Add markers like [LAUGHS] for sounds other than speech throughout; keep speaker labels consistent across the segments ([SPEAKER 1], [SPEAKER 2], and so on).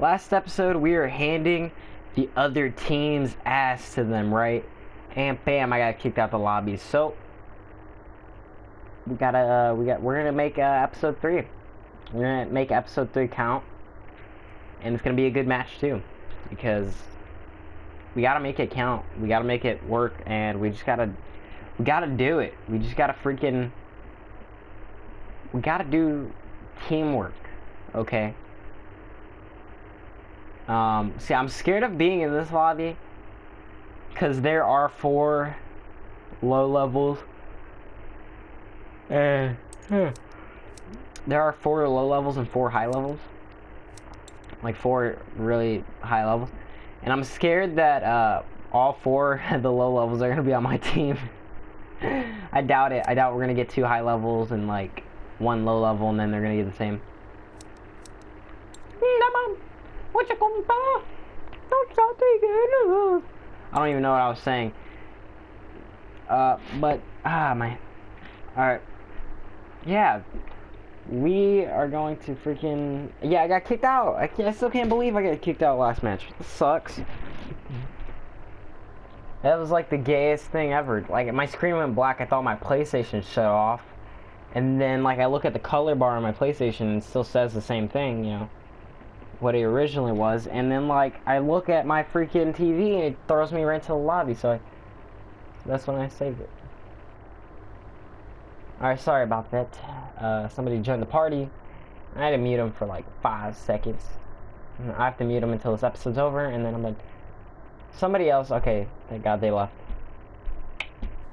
[SPEAKER 1] Last episode, we were handing the other team's ass to them, right? And bam, I got kicked out the lobby. So we gotta, uh, we got, we're gonna make uh, episode three. We're gonna make episode three count, and it's gonna be a good match too, because we gotta make it count. We gotta make it work, and we just gotta, we gotta do it. We just gotta freaking, we gotta do teamwork, okay? Um, see, I'm scared of being in this lobby because there are four low levels. Uh. There are four low levels and four high levels. Like four really high levels. And I'm scared that uh, all four [LAUGHS] of the low levels are going to be on my [LAUGHS] team. I doubt it. I doubt we're going to get two high levels and like one low level and then they're going to get the same. What you gonna do? Don't stop taking I don't even know what I was saying. Uh, but, ah, my, alright. Yeah, we are going to freaking, yeah, I got kicked out. I, I still can't believe I got kicked out last match. This sucks. That was like the gayest thing ever. Like, my screen went black, I thought my PlayStation shut off. And then, like, I look at the color bar on my PlayStation and it still says the same thing, you know what it originally was, and then like I look at my freaking TV and it throws me right to the lobby, so I, that's when I saved it. Alright, sorry about that. Uh, somebody joined the party. I had to mute him for like five seconds. I have to mute him until this episode's over, and then I'm like, somebody else. Okay, thank God they left.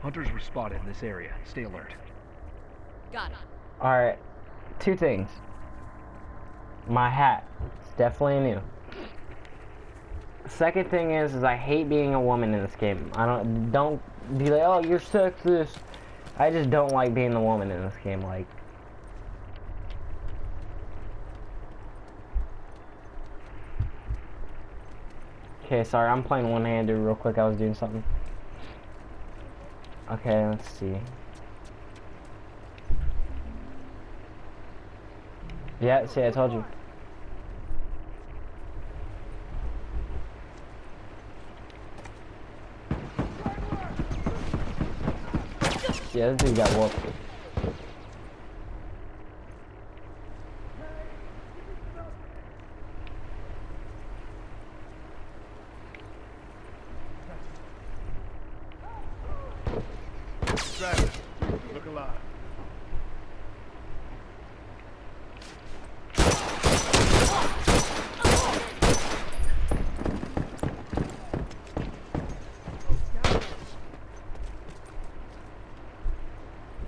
[SPEAKER 2] Hunters were spotted in this area. Stay alert.
[SPEAKER 3] Got it.
[SPEAKER 1] Alright, two things. My hat definitely new. Second thing is, is I hate being a woman in this game. I don't don't be like, oh, you're sexist. I just don't like being the woman in this game. Like, okay, sorry, I'm playing one-handed real quick. I was doing something. Okay, let's see. Yeah, see, I told you. Yeah, this dude got whooped.
[SPEAKER 2] look alive.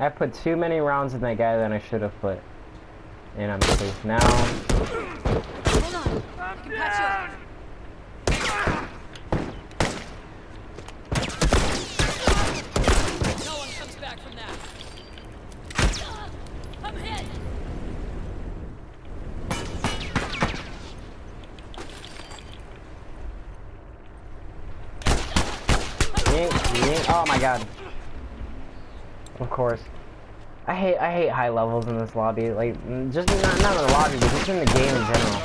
[SPEAKER 1] I put too many rounds in that guy than I should have put. And I'm safe now.
[SPEAKER 3] Hold on. I can patch you up. No one comes back from that. I'm.
[SPEAKER 1] Oh my god. Course. I hate I hate high levels in this lobby. Like just not not in the lobby, but just in the game in general.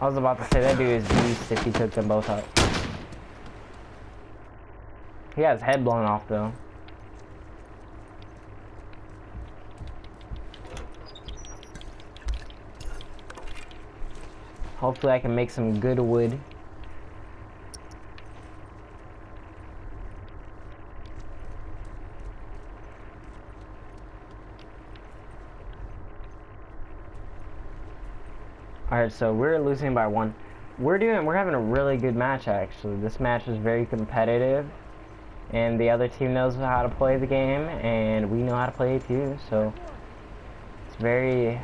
[SPEAKER 1] I was about to say that dude is beast if he took them both out. He has head blown off though. Hopefully I can make some good wood. Alright, so we're losing by one. We're doing, we're having a really good match actually. This match is very competitive. And the other team knows how to play the game, and we know how to play it too, so it's very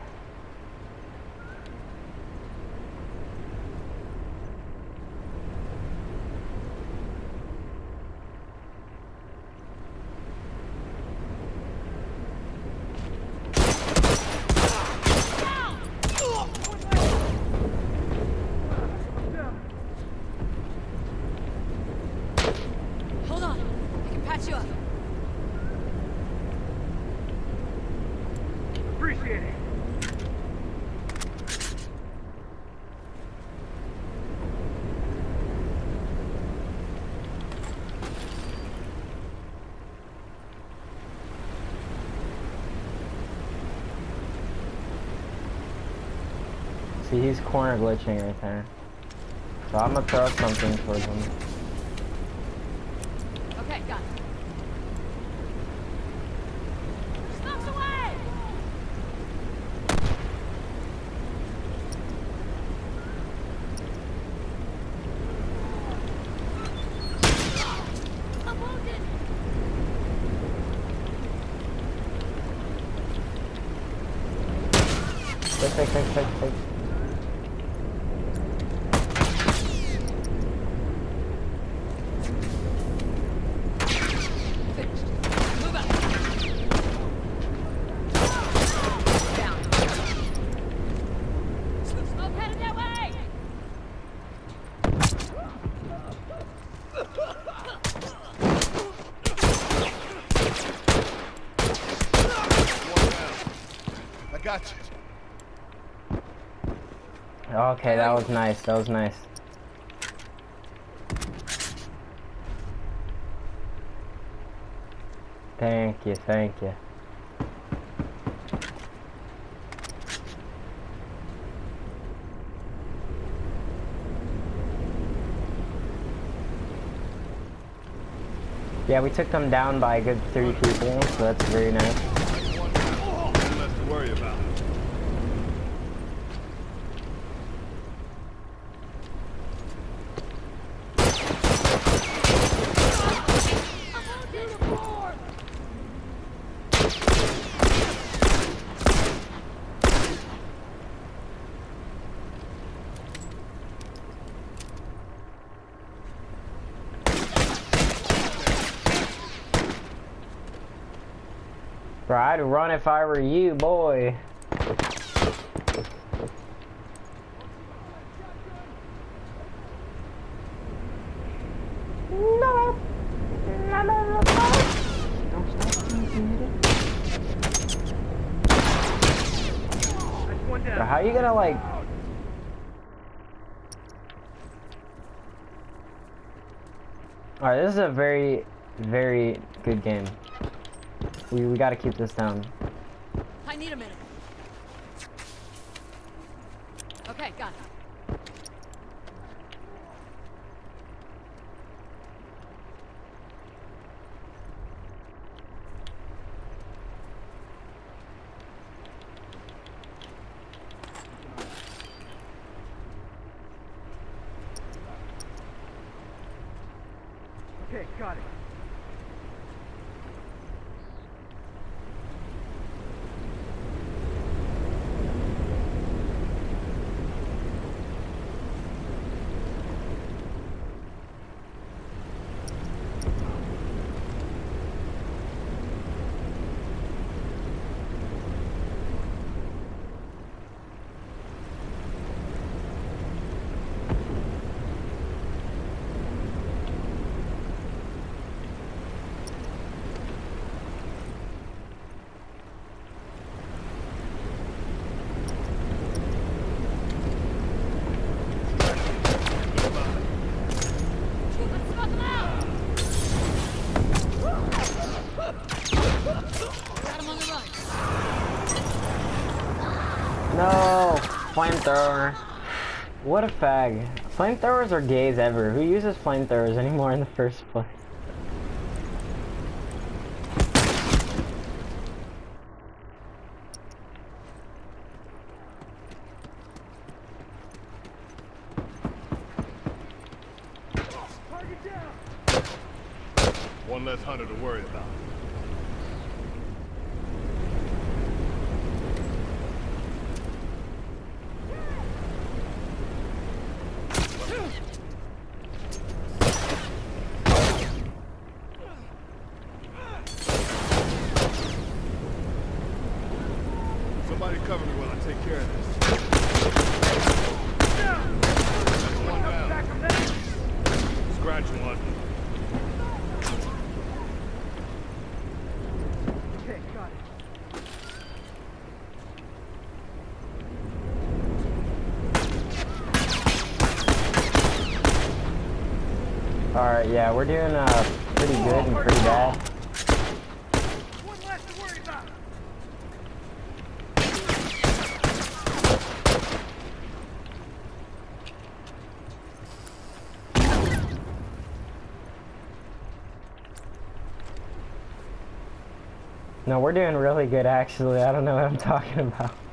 [SPEAKER 3] Hold on. I can patch you up.
[SPEAKER 2] Appreciate it.
[SPEAKER 1] See, he's corner glitching right there. So I'm gonna throw something towards him.
[SPEAKER 3] Okay, got it. Slips away! I'm wounded!
[SPEAKER 1] Quick, quick, quick, quick, quick.
[SPEAKER 3] Finished. Move out. Down. Smoke headed that way!
[SPEAKER 4] I got you.
[SPEAKER 1] Okay, that was nice. That was nice. Thank you, thank you. Yeah, we took them down by a good three people, so that's very nice. Bro, I'd run if I were you, boy. No. How you gonna like? All right, this is a very, very good game. We we gotta keep this down.
[SPEAKER 3] I need a minute. Okay, got it.
[SPEAKER 2] Okay, got it.
[SPEAKER 3] Cupid, smoke him out! Got him on the run.
[SPEAKER 1] No, flamethrower. What a fag. Flamethrowers are gays ever. Who uses flamethrowers anymore in the first place? Alright, yeah, we're doing uh, pretty good and pretty bad. No, we're doing really good actually. I don't know what I'm talking about.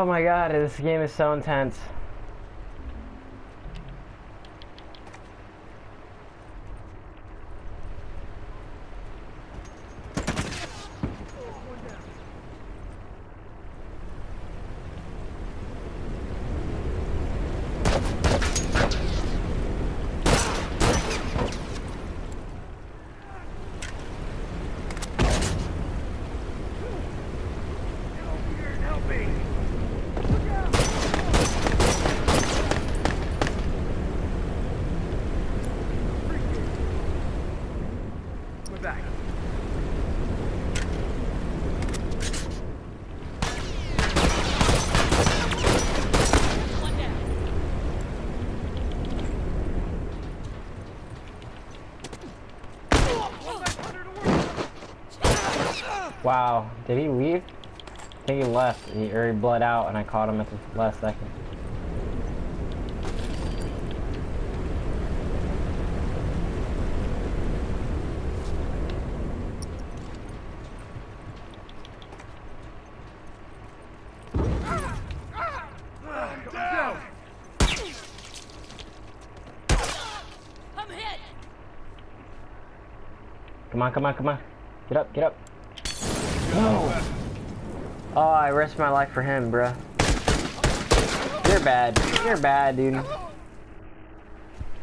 [SPEAKER 1] Oh my god, this game is so intense.
[SPEAKER 2] We're back.
[SPEAKER 3] One down.
[SPEAKER 1] Wow, did he leave? I think he left, he, already bled out and I caught him at the last second.
[SPEAKER 4] Down!
[SPEAKER 3] I'm hit.
[SPEAKER 1] Come on, come on, come on. Get up, get up. Oh, I risked my life for him, bruh. You're bad. You're bad, dude.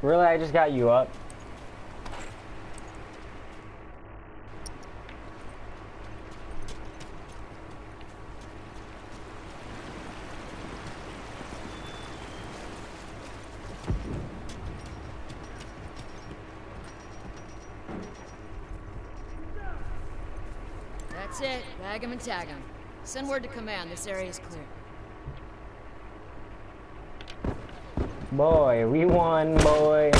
[SPEAKER 1] Really, I just got you up.
[SPEAKER 5] That's it. Bag him and tag him. Send word to command. This area is clear.
[SPEAKER 1] Boy, we won, boy.